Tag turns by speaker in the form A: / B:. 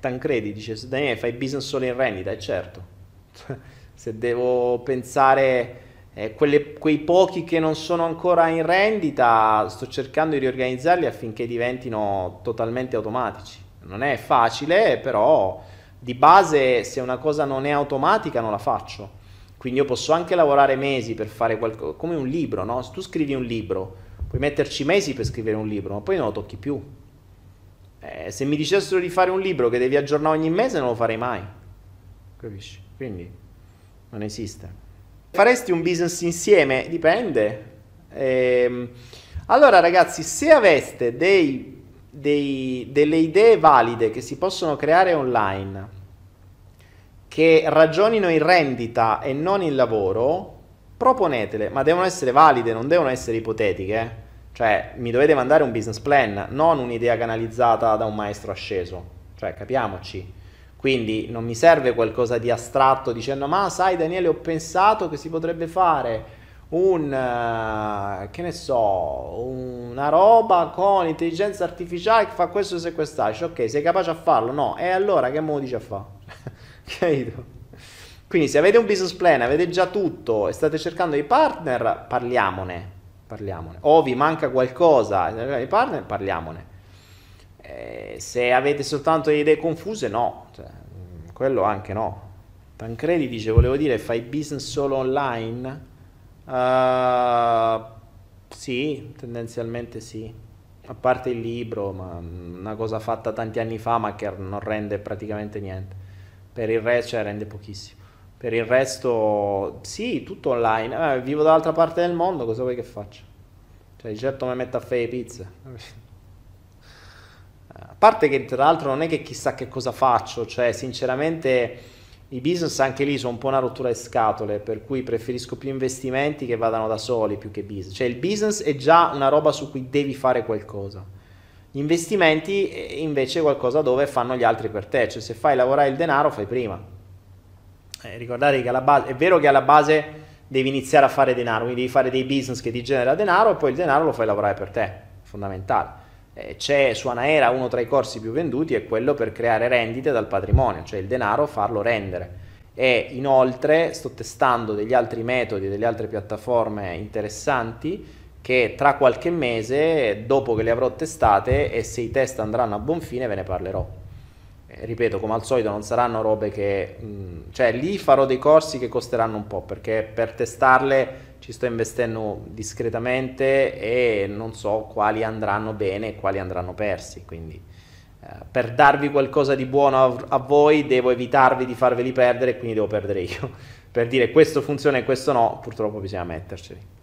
A: Tancredi dice, Daniele fai business solo in rendita, è certo. Se devo pensare eh, quei pochi che non sono ancora in rendita, sto cercando di riorganizzarli affinché diventino totalmente automatici. Non è facile, però di base se una cosa non è automatica non la faccio. Quindi io posso anche lavorare mesi per fare qualcosa, come un libro, no? Se tu scrivi un libro, puoi metterci mesi per scrivere un libro, ma poi non lo tocchi più. Eh, se mi dicessero di fare un libro che devi aggiornare ogni mese, non lo farei mai. Capisci? Quindi non esiste. Faresti un business insieme? Dipende. Ehm, allora ragazzi, se aveste dei, dei, delle idee valide che si possono creare online, che ragionino in rendita e non in lavoro, proponetele, ma devono essere valide, non devono essere ipotetiche. Eh? Cioè, mi dovete mandare un business plan, non un'idea canalizzata da un maestro asceso. Cioè, capiamoci. Quindi non mi serve qualcosa di astratto dicendo ma sai Daniele ho pensato che si potrebbe fare un, uh, che ne so, una roba con intelligenza artificiale che fa questo e quest'altro. Ok, sei capace a farlo? No. E allora che mo dici a? Capito? Quindi se avete un business plan, avete già tutto e state cercando dei partner, parliamone. Parliamone. O vi manca qualcosa, i partner, parliamone. Eh, se avete soltanto idee confuse, no, cioè, quello anche no. Tancredi dice, volevo dire, fai business solo online? Uh, sì, tendenzialmente sì. A parte il libro, ma una cosa fatta tanti anni fa, ma che non rende praticamente niente. Per il resto, cioè rende pochissimo. Per il resto, sì, tutto online. Eh, vivo dall'altra parte del mondo, cosa vuoi che faccia? Cioè, di certo mi metto a fare pizza. A parte che tra l'altro non è che chissà che cosa faccio, cioè sinceramente i business anche lì sono un po' una rottura di scatole, per cui preferisco più investimenti che vadano da soli più che business. Cioè il business è già una roba su cui devi fare qualcosa. Gli investimenti eh, invece è qualcosa dove fanno gli altri per te, cioè se fai lavorare il denaro fai prima. Eh, ricordate che alla base, è vero che alla base devi iniziare a fare denaro, quindi devi fare dei business che ti genera denaro e poi il denaro lo fai lavorare per te, fondamentale eh, c'è su Anaera uno tra i corsi più venduti è quello per creare rendite dal patrimonio, cioè il denaro farlo rendere. E inoltre sto testando degli altri metodi, delle altre piattaforme interessanti che tra qualche mese, dopo che le avrò testate e se i test andranno a buon fine, ve ne parlerò. Eh, ripeto, come al solito non saranno robe che... Mh, mm, cioè lì farò dei corsi che costeranno un po' perché per testarle ci sto investendo discretamente e non so quali andranno bene e quali andranno persi. Quindi eh, per darvi qualcosa di buono a, a, voi devo evitarvi di farveli perdere quindi devo perdere io. per dire questo funziona e questo no, purtroppo bisogna metterceli.